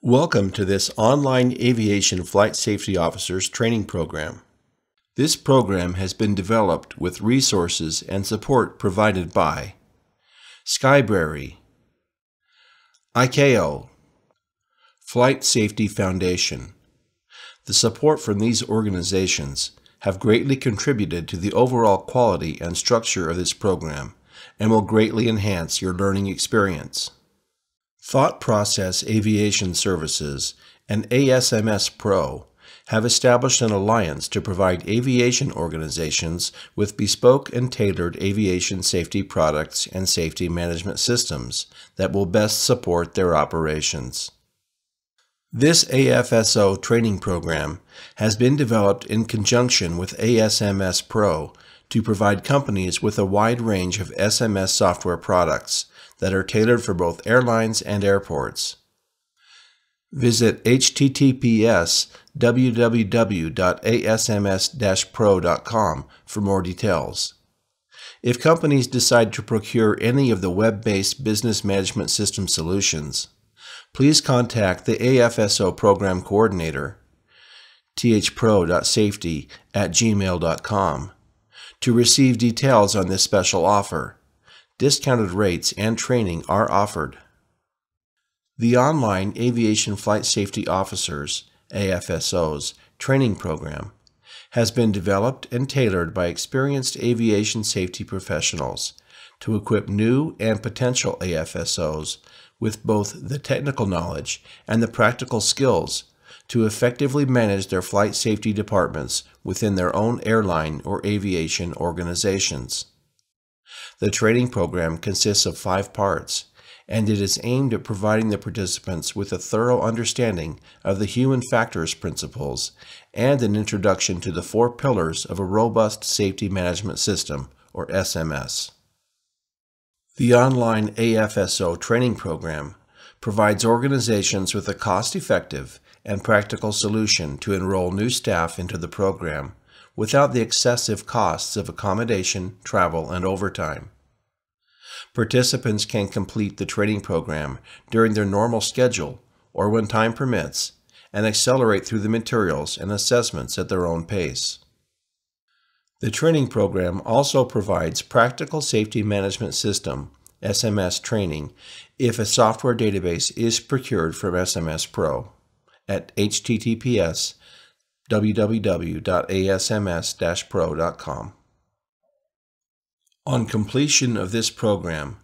Welcome to this online aviation flight safety officers training program. This program has been developed with resources and support provided by Skybrary, ICAO, Flight Safety Foundation. The support from these organizations have greatly contributed to the overall quality and structure of this program and will greatly enhance your learning experience. Thought Process Aviation Services and ASMS Pro have established an alliance to provide aviation organizations with bespoke and tailored aviation safety products and safety management systems that will best support their operations. This AFSO training program has been developed in conjunction with ASMS Pro to provide companies with a wide range of SMS software products that are tailored for both airlines and airports. Visit https www.asms-pro.com for more details. If companies decide to procure any of the web-based business management system solutions, please contact the AFSO program coordinator, thpro.safety at gmail.com, to receive details on this special offer discounted rates and training are offered. The Online Aviation Flight Safety Officers, AFSOs, training program has been developed and tailored by experienced aviation safety professionals to equip new and potential AFSOs with both the technical knowledge and the practical skills to effectively manage their flight safety departments within their own airline or aviation organizations. The training program consists of five parts, and it is aimed at providing the participants with a thorough understanding of the human factors principles and an introduction to the four pillars of a robust safety management system, or SMS. The online AFSO training program provides organizations with a cost-effective and practical solution to enroll new staff into the program without the excessive costs of accommodation, travel, and overtime. Participants can complete the training program during their normal schedule or when time permits and accelerate through the materials and assessments at their own pace. The training program also provides practical safety management system SMS training if a software database is procured from SMS Pro at https www.asms-pro.com. On completion of this program,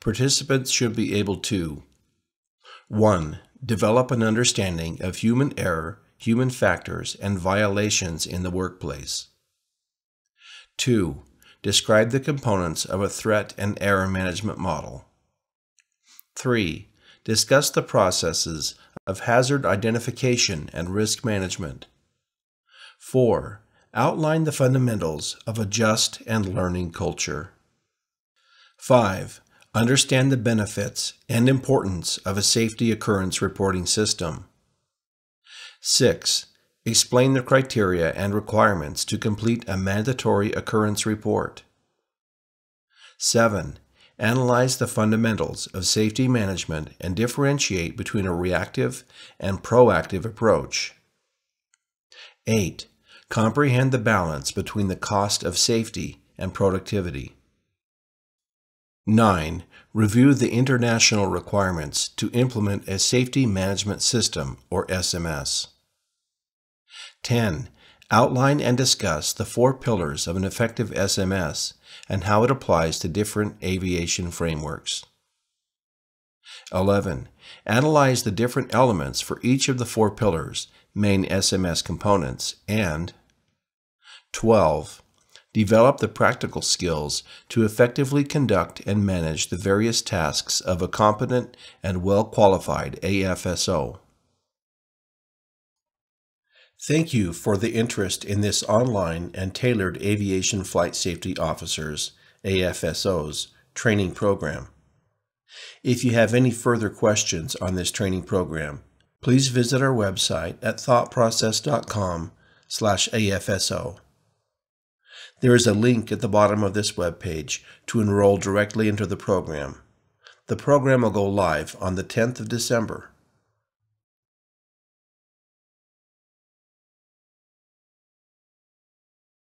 participants should be able to 1. Develop an understanding of human error, human factors, and violations in the workplace. 2. Describe the components of a threat and error management model. 3. Discuss the processes of hazard identification and risk management. 4. Outline the fundamentals of a just and learning culture. 5. Understand the benefits and importance of a safety occurrence reporting system. 6. Explain the criteria and requirements to complete a mandatory occurrence report. 7. Analyze the fundamentals of safety management and differentiate between a reactive and proactive approach. 8. Comprehend the balance between the cost of safety and productivity. 9. Review the international requirements to implement a Safety Management System, or SMS. 10. Outline and discuss the four pillars of an effective SMS and how it applies to different aviation frameworks. 11. Analyze the different elements for each of the four pillars, main SMS components, and 12. Develop the practical skills to effectively conduct and manage the various tasks of a competent and well-qualified AFSO. Thank you for the interest in this online and tailored Aviation Flight Safety Officers, AFSOs, training program. If you have any further questions on this training program, please visit our website at thoughtprocess.com slash AFSO. There is a link at the bottom of this web page to enroll directly into the program. The program will go live on the 10th of December.